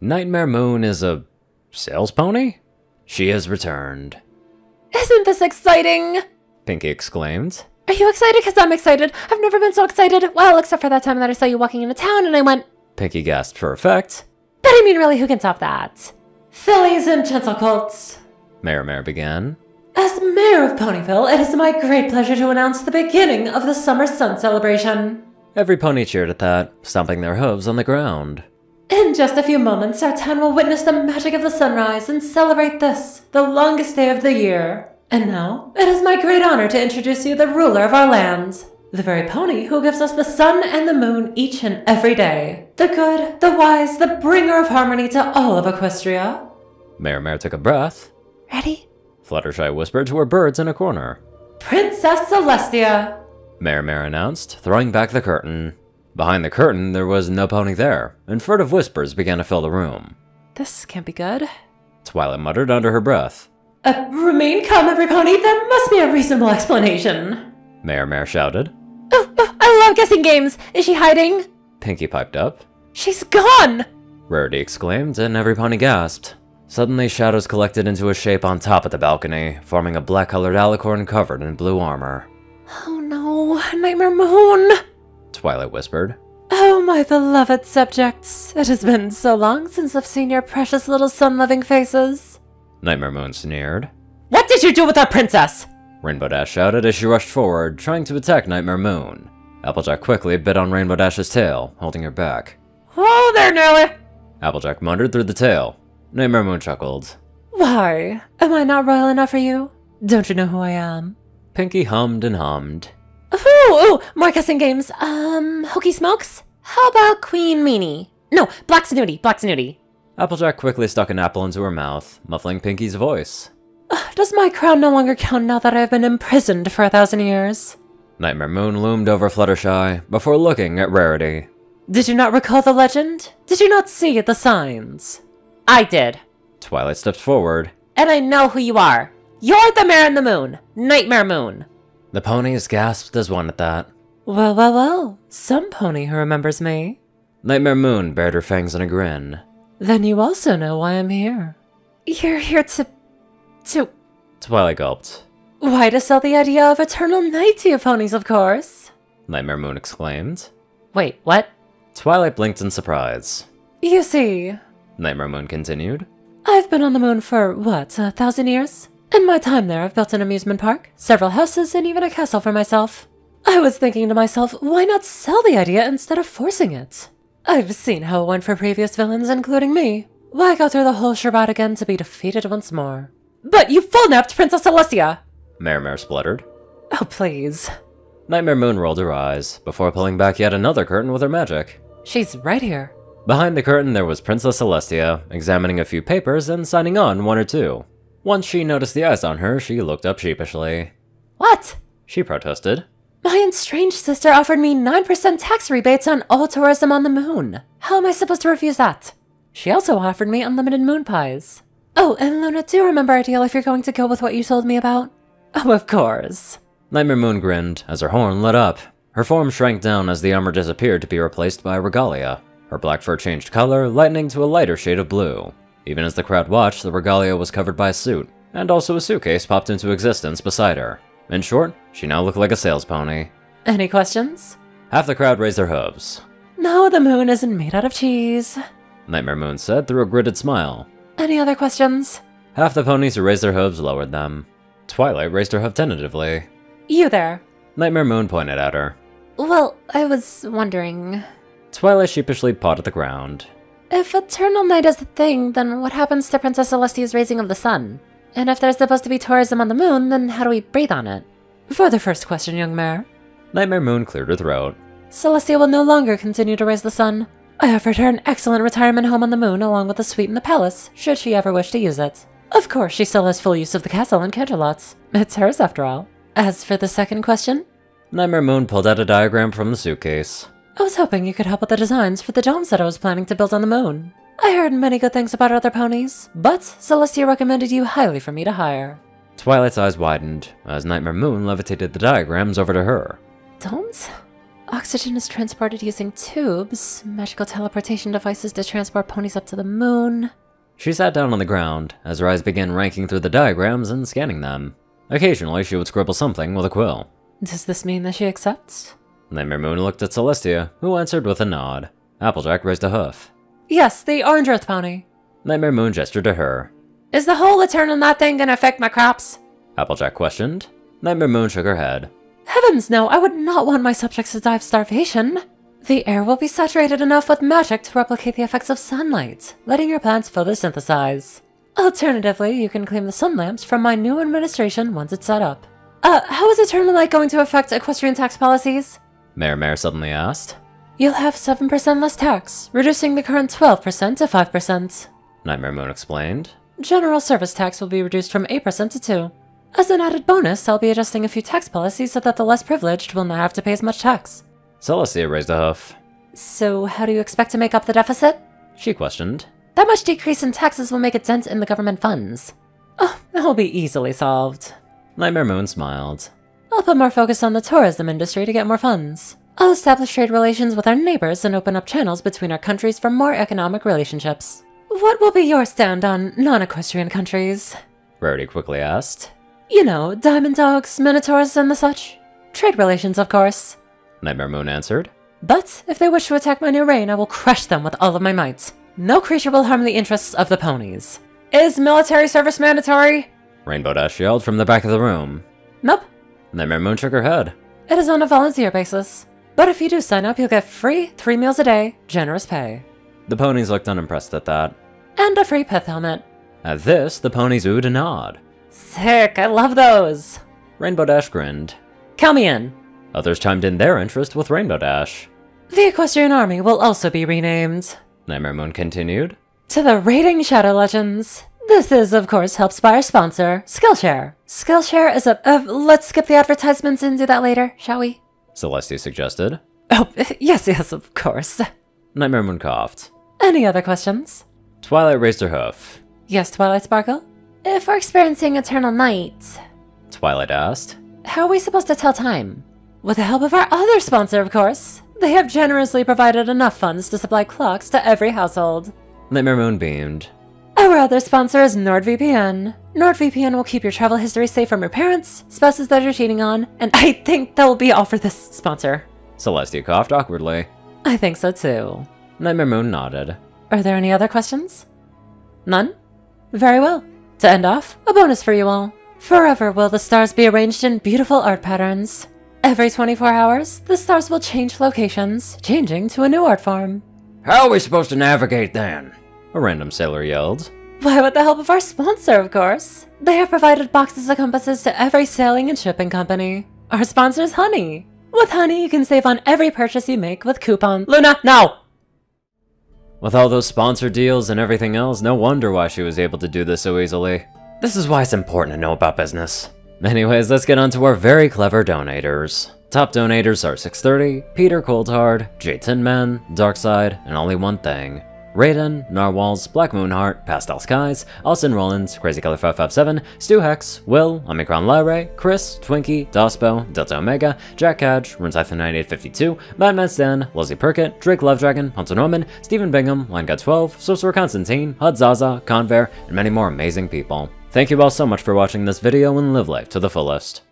Nightmare Moon is a sales pony? She has returned. Isn't this exciting? Pinkie exclaimed. Are you excited? Because I'm excited. I've never been so excited. Well, except for that time that I saw you walking into town and I went, Pinkie gasped for effect. but I mean, really, who can top that? Fillies and gentlecolts. Mayor Mare began. As mayor of Ponyville, it is my great pleasure to announce the beginning of the Summer Sun celebration. Every pony cheered at that, stomping their hooves on the ground. In just a few moments, our town will witness the magic of the sunrise and celebrate this, the longest day of the year. And now, it is my great honor to introduce you the ruler of our lands, the very pony who gives us the sun and the moon each and every day. The good, the wise, the bringer of harmony to all of Equestria. Mayor Mare took a breath. Ready? Fluttershy whispered to her birds in a corner. Princess Celestia! Mayor Mare announced, throwing back the curtain. Behind the curtain, there was no pony there, and furtive whispers began to fill the room. This can't be good. Twilight muttered under her breath. Uh, remain calm, every pony. There must be a reasonable explanation. Mayor Mare shouted. Oh, oh, I love guessing games. Is she hiding? Pinkie piped up. She's gone! Rarity exclaimed, and every pony gasped. Suddenly, shadows collected into a shape on top of the balcony, forming a black-colored alicorn covered in blue armor. Oh no, Nightmare Moon! Twilight whispered. Oh, my beloved subjects. It has been so long since I've seen your precious little sun-loving faces. Nightmare Moon sneered. What did you do with our princess? Rainbow Dash shouted as she rushed forward, trying to attack Nightmare Moon. Applejack quickly bit on Rainbow Dash's tail, holding her back. Oh, there, Nelly! Applejack muttered through the tail. Nightmare Moon chuckled. Why? Am I not royal enough for you? Don't you know who I am? Pinky hummed and hummed. Ooh, ooh, more guessing games. Um, Hokey Smokes? How about Queen Meanie? No, Black Snooty, Black Snooty. Applejack quickly stuck an apple into her mouth, muffling Pinkie's voice. Does my crown no longer count now that I have been imprisoned for a thousand years? Nightmare Moon loomed over Fluttershy before looking at Rarity. Did you not recall the legend? Did you not see the signs? I did. Twilight stepped forward. And I know who you are. You're the Mare in the Moon, Nightmare Moon. The ponies gasped as one at that. Well, well, well. Some pony who remembers me. Nightmare Moon bared her fangs in a grin. Then you also know why I'm here. You're here to. to. Twilight gulped. Why to sell the idea of eternal night to you ponies, of course. Nightmare Moon exclaimed. Wait, what? Twilight blinked in surprise. You see, Nightmare Moon continued. I've been on the moon for, what, a thousand years? In my time there, I've built an amusement park, several houses, and even a castle for myself. I was thinking to myself, why not sell the idea instead of forcing it? I've seen how it went for previous villains, including me. Why go through the whole charade again to be defeated once more? But you full-napped Princess Celestia! Mare spluttered. Oh, please. Nightmare Moon rolled her eyes, before pulling back yet another curtain with her magic. She's right here. Behind the curtain there was Princess Celestia, examining a few papers and signing on one or two. Once she noticed the eyes on her, she looked up sheepishly. What? She protested. My estranged sister offered me 9% tax rebates on all tourism on the moon. How am I supposed to refuse that? She also offered me unlimited moon pies. Oh, and Luna, do remember our deal if you're going to go with what you told me about? Oh, of course. Nightmare Moon grinned as her horn lit up. Her form shrank down as the armor disappeared to be replaced by regalia. Her black fur changed color, lightening to a lighter shade of blue. Even as the crowd watched, the regalia was covered by a suit, and also a suitcase popped into existence beside her. In short, she now looked like a sales pony. Any questions? Half the crowd raised their hooves. No, the moon isn't made out of cheese. Nightmare Moon said through a gritted smile. Any other questions? Half the ponies who raised their hooves lowered them. Twilight raised her hoof tentatively. You there. Nightmare Moon pointed at her. Well, I was wondering. Twilight sheepishly pawed at the ground. If eternal night is the thing, then what happens to Princess Celestia's raising of the sun? And if there's supposed to be tourism on the moon, then how do we breathe on it? For the first question, young mare. Nightmare Moon cleared her throat. Celestia will no longer continue to raise the sun. I offered her an excellent retirement home on the moon along with a suite in the palace, should she ever wish to use it. Of course, she still has full use of the castle and Canterlots. It's hers after all. As for the second question, Nightmare Moon pulled out a diagram from the suitcase. I was hoping you could help with the designs for the domes that I was planning to build on the moon. I heard many good things about other ponies, but Celestia recommended you highly for me to hire. Twilight's eyes widened as Nightmare Moon levitated the diagrams over to her. Domes? Oxygen is transported using tubes, magical teleportation devices to transport ponies up to the moon. She sat down on the ground as her eyes began ranking through the diagrams and scanning them. Occasionally, she would scribble something with a quill. Does this mean that she accepts? Nightmare Moon looked at Celestia, who answered with a nod. Applejack raised a hoof. Yes, the orange earth pony. Nightmare Moon gestured to her. Is the whole Eternal Night thing gonna affect my crops? Applejack questioned. Nightmare Moon shook her head. Heavens no, I would not want my subjects to die of starvation. The air will be saturated enough with magic to replicate the effects of sunlight, letting your plants photosynthesize. Alternatively, you can claim the sun lamps from my new administration once it's set up. Uh, how is Eternal Night going to affect equestrian tax policies? Mayor Mare suddenly asked. You'll have 7% less tax, reducing the current 12% to 5%. Nightmare Moon explained. General service tax will be reduced from 8% to 2 As an added bonus, I'll be adjusting a few tax policies so that the less privileged will not have to pay as much tax. Celestia raised a hoof. So, how do you expect to make up the deficit? She questioned. That much decrease in taxes will make a dent in the government funds. Oh, that will be easily solved. Nightmare Moon smiled. I'll put more focus on the tourism industry to get more funds. I'll establish trade relations with our neighbors and open up channels between our countries for more economic relationships. What will be your stand on non-equestrian countries? Rarity quickly asked. You know, diamond dogs, minotaurs, and the such. Trade relations, of course. Nightmare Moon answered. But if they wish to attack my new reign, I will crush them with all of my might. No creature will harm the interests of the ponies. Is military service mandatory? Rainbow Dash yelled from the back of the room. Nope. Nightmare Moon shook her head. It is on a volunteer basis. But if you do sign up, you'll get free three meals a day, generous pay. The ponies looked unimpressed at that. And a free pith helmet. At this, the ponies oohed and nod. Sick, I love those. Rainbow Dash grinned. Count me in. Others chimed in their interest with Rainbow Dash. The Equestrian Army will also be renamed. Nightmare Moon continued. To the Raiding Shadow Legends. This is, of course, helped by our sponsor, Skillshare. Skillshare is a. Uh, let's skip the advertisements and do that later, shall we? Celestia suggested. Oh, yes, yes, of course. Nightmare Moon coughed. Any other questions? Twilight raised her hoof. Yes, Twilight Sparkle? If we're experiencing eternal night, Twilight asked. how are we supposed to tell time? With the help of our other sponsor, of course. They have generously provided enough funds to supply clocks to every household. Nightmare Moon beamed. Our other sponsor is NordVPN. NordVPN will keep your travel history safe from your parents, spouses that you're cheating on, and I think that will be all for this sponsor. Celestia coughed awkwardly. I think so too. Nightmare Moon nodded. Are there any other questions? None? Very well. To end off, a bonus for you all. Forever will the stars be arranged in beautiful art patterns. Every 24 hours, the stars will change locations, changing to a new art form. How are we supposed to navigate then? A random sailor yelled. Why, with the help of our sponsor, of course. They have provided boxes of compasses to every sailing and shipping company. Our sponsor is Honey. With Honey, you can save on every purchase you make with coupon Luna. No! With all those sponsor deals and everything else, no wonder why she was able to do this so easily. This is why it's important to know about business. Anyways, let's get on to our very clever donators. Top donators are 630, Peter Coulthard, J Tinman, Darkside, and Only One Thing. Rayden, Narwhals, Black Moonheart, Pastel Skies, Austin Rollins, Crazy Color 557, Stew Hex, Will, Omicron Lyrae, Chris, Twinkie, Dospo, Delta Omega, Jack Kaj, Runscyther9852, Madman Stann, Lizzie Perkett, Drake Lovedragon, Hunter Norman, Stephen Bingham, Line God 12, Sorcerer Constantine, Hud Zaza, Conver, and many more amazing people. Thank you all so much for watching this video and live life to the fullest.